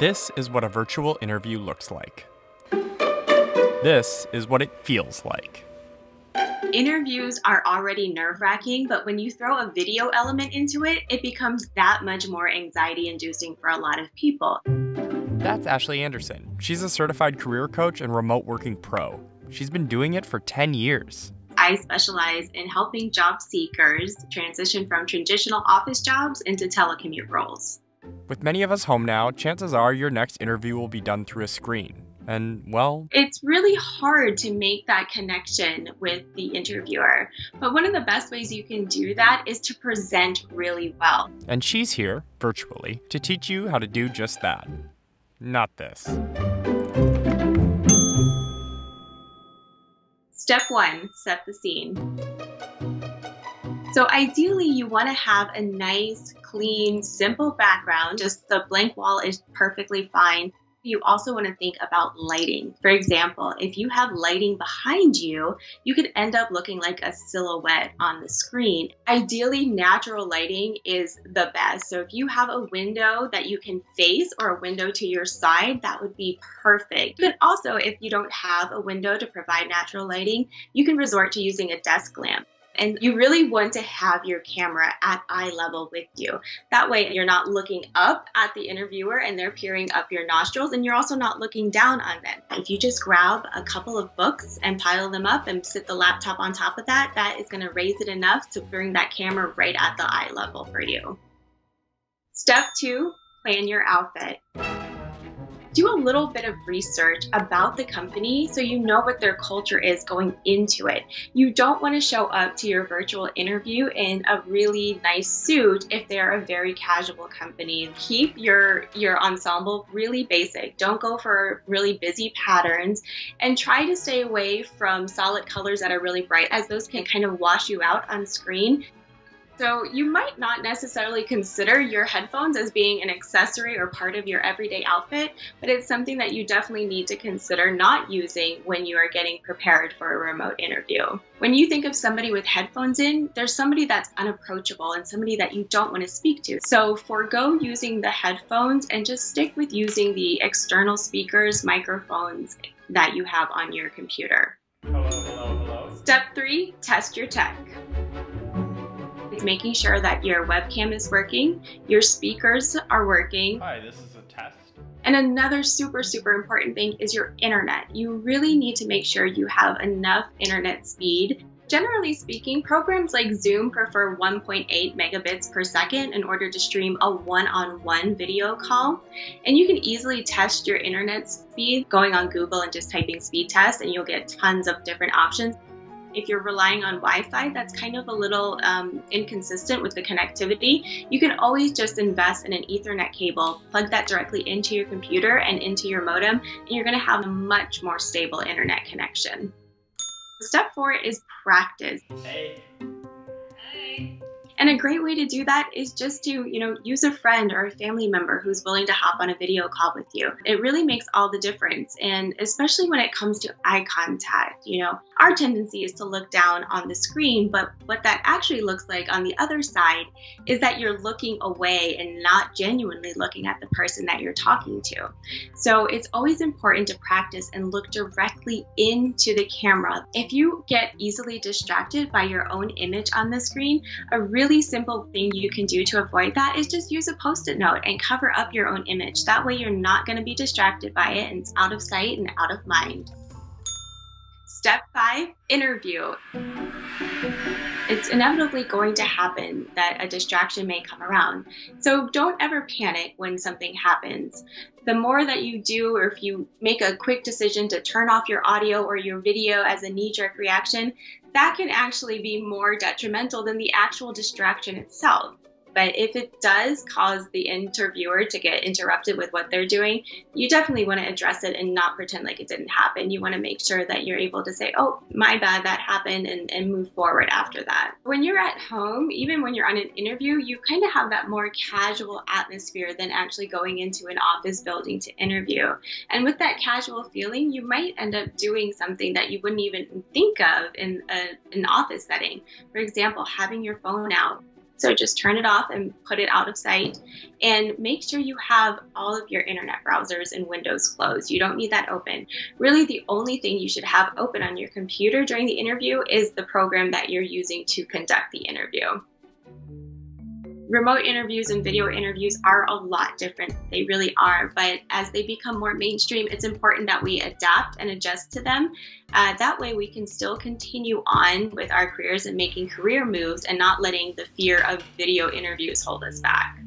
This is what a virtual interview looks like. This is what it feels like. Interviews are already nerve wracking, but when you throw a video element into it, it becomes that much more anxiety inducing for a lot of people. That's Ashlee Anderson. She's a certified career coach and remote working pro. She's been doing it for 10 years. I specialize in helping job seekers transition from traditional office jobs into telecommute roles. With many of us home now, chances are your next interview will be done through a screen. And, well, it's really hard to make that connection with the interviewer. But one of the best ways you can do that is to present really well. And she's here, virtually, to teach you how to do just that. Not this. Step one set the scene. So, ideally, you want to have a nice, clean, simple background. Just the blank wall is perfectly fine. You also want to think about lighting. For example, if you have lighting behind you, you could end up looking like a silhouette on the screen. Ideally, natural lighting is the best. So if you have a window that you can face or a window to your side, that would be perfect. But also, if you don't have a window to provide natural lighting, you can resort to using a desk lamp. And you really want to have your camera at eye level with you. That way, you're not looking up at the interviewer and they're peering up your nostrils, and you're also not looking down on them. If you just grab a couple of books and pile them up and sit the laptop on top of that, that is going to raise it enough to bring that camera right at the eye level for you. Step two plan your outfit do a little bit of research about the company so you know what their culture is going into it. You don't want to show up to your virtual interview in a really nice suit if they're a very casual company. Keep your your ensemble really basic. Don't go for really busy patterns and try to stay away from solid colors that are really bright as those can kind of wash you out on screen so you might not necessarily consider your headphones as being an accessory or part of your everyday outfit, but it's something that you definitely need to consider not using when you are getting prepared for a remote interview. When you think of somebody with headphones in, there's somebody that's unapproachable and somebody that you don't want to speak to. So forego using the headphones and just stick with using the external speakers, microphones that you have on your computer. Hello, hello, hello. Step three, test your tech making sure that your webcam is working, your speakers are working. Hi, this is a test. And another super, super important thing is your internet. You really need to make sure you have enough internet speed. Generally speaking, programs like Zoom prefer 1.8 megabits per second in order to stream a one on one video call. And you can easily test your internet speed going on Google and just typing speed test, and you'll get tons of different options. If you're relying on Wi-Fi, that's kind of a little um, inconsistent with the connectivity. You can always just invest in an Ethernet cable, plug that directly into your computer and into your modem, and you're going to have a much more stable internet connection. Step four is practice. Hey. And a great way to do that is just to, you know, use a friend or a family member who's willing to hop on a video call with you. It really makes all the difference. And especially when it comes to eye contact, you know, our tendency is to look down on the screen, but what that actually looks like on the other side is that you're looking away and not genuinely looking at the person that you're talking to. So it's always important to practice and look directly into the camera. If you get easily distracted by your own image on the screen, a really really simple thing you can do to avoid that is just use a post-it note and cover up your own image. That way you're not going to be distracted by it and it's out of sight and out of mind. Step five, interview. It's inevitably going to happen that a distraction may come around. So don't ever panic when something happens. The more that you do, or if you make a quick decision to turn off your audio or your video as a knee jerk reaction, that can actually be more detrimental than the actual distraction itself. But if it does cause the interviewer to get interrupted with what they're doing, you definitely want to address it and not pretend like it didn't happen. You want to make sure that you're able to say, oh, my bad, that happened, and, and move forward after that. When you're at home, even when you're on an interview, you kind of have that more casual atmosphere than actually going into an office building to interview. And with that casual feeling, you might end up doing something that you wouldn't even think of in a, an office setting. For example, having your phone out So just turn it off and put it out of sight. And make sure you have all of your internet browsers and windows closed. You don't need that open. Really, the only thing you should have open on your computer during the interview is the program that you're using to conduct the interview remote interviews and video interviews are a lot different. They really are. But as they become more mainstream, it's important that we adapt and adjust to them. Uh, that way, we can still continue on with our careers and making career moves and not letting the fear of video interviews hold us back.